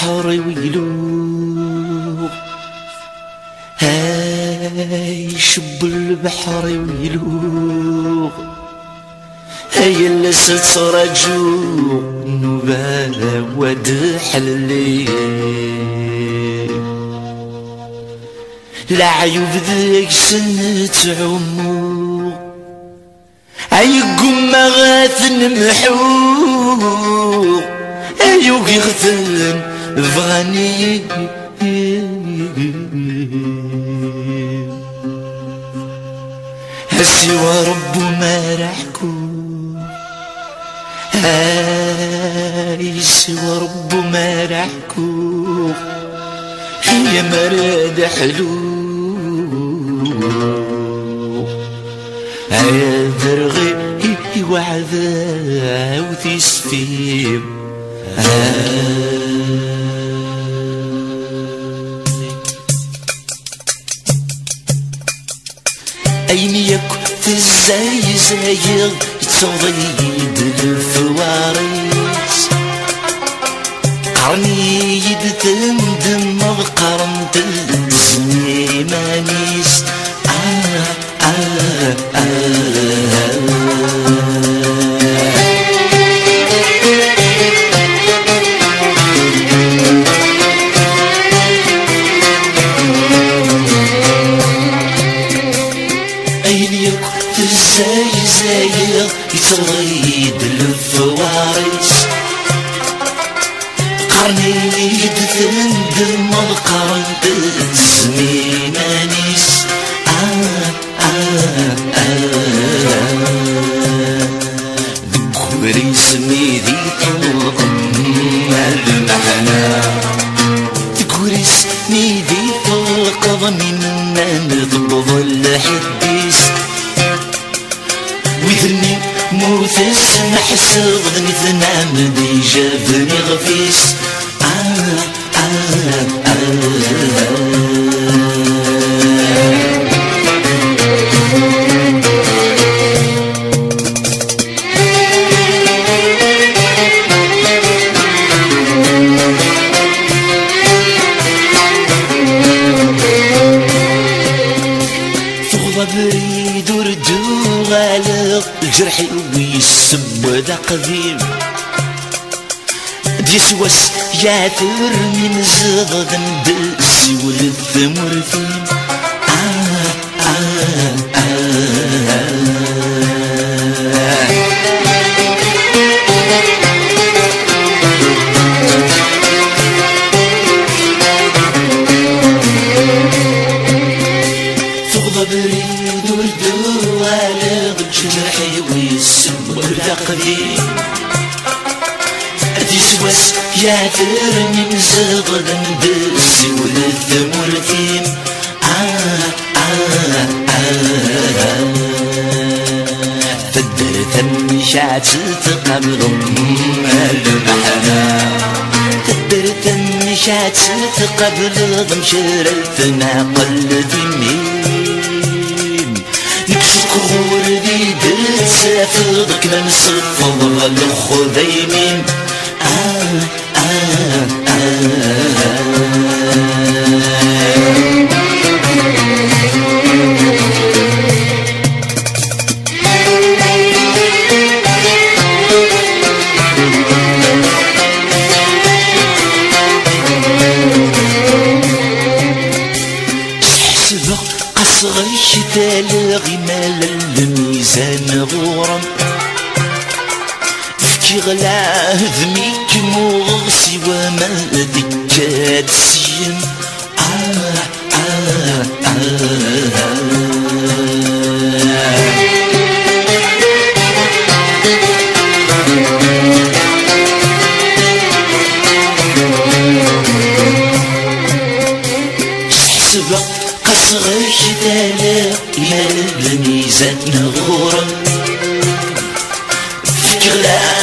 البحر ويلو هاي شب البحر ويلو هاي اللي سترجو نبالة ودح الليل لا عيوب ذيك سنة عمو أي قمة غاثن محو أي غثن فغني سوى رب ما رحكو هاي سوى رب ما رحكو هي مراد حلو هيا درغي وعذا وتسفيم أين الزاي زايغ تصغيد الفوارس قرني يدتندم بقرن تلزمي مانيس آه آه أين قرني يدفن دم القرن الجرح ويسب ذا قديم. ديسوس ياثر من زغد والثمر فيم آه تسوس يا ترمي من زغد ندس والثمر فيم آه آه آه فدر ثم شات تقبل المحنا فدر ثم شات تقبل ضمشر الثناقل ذمين غور دي درت سافضك نصفض الخذيمين آه آه آه حسب غورم فكي غلا ذميك مغصي وما ذكات سيم آه آه آه حسب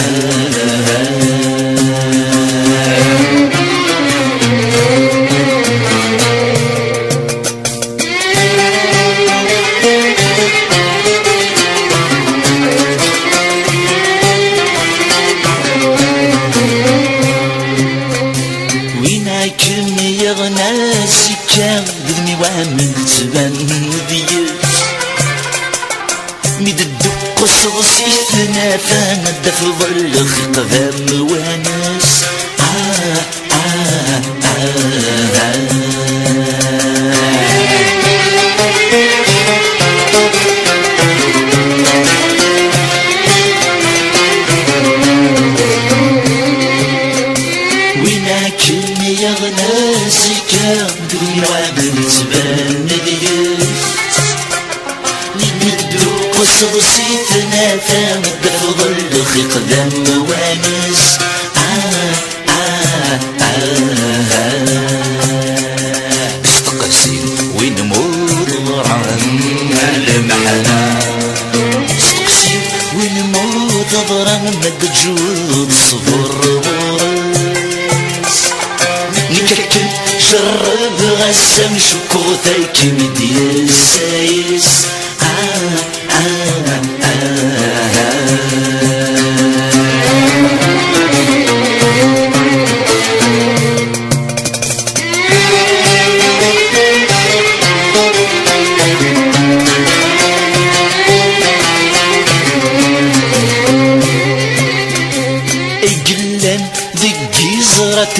آه صغسيتنا فانا دفضل خطبام وناس آه آه آه آه بالنسبة لديس ندو قصر سيتنا فام بفضل خيق دم وانس آه آه آه مد جود صبر نككل جرب غسم شكوتك مدي السايس آه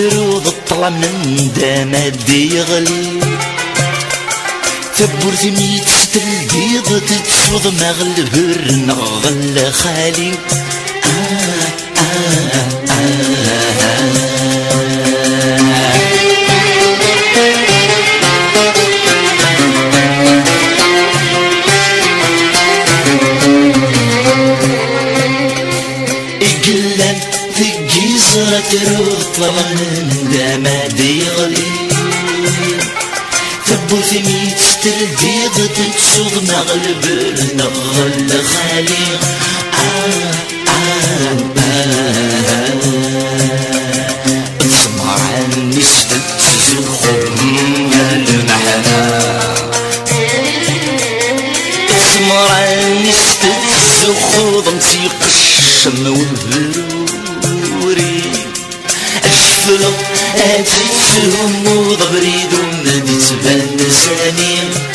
تروض الطلع من دام يغلي ثبور ثميت ستل بيض تتسوض مغلب النغل خالي آه آه آه إقلن ثقي زرة تروض طلع من دام يغلي ثبو بيض تتسوض مغلب النغل خالي آه آه آه تسمع عني ستت زخم يا المحنة تسمر عني ساني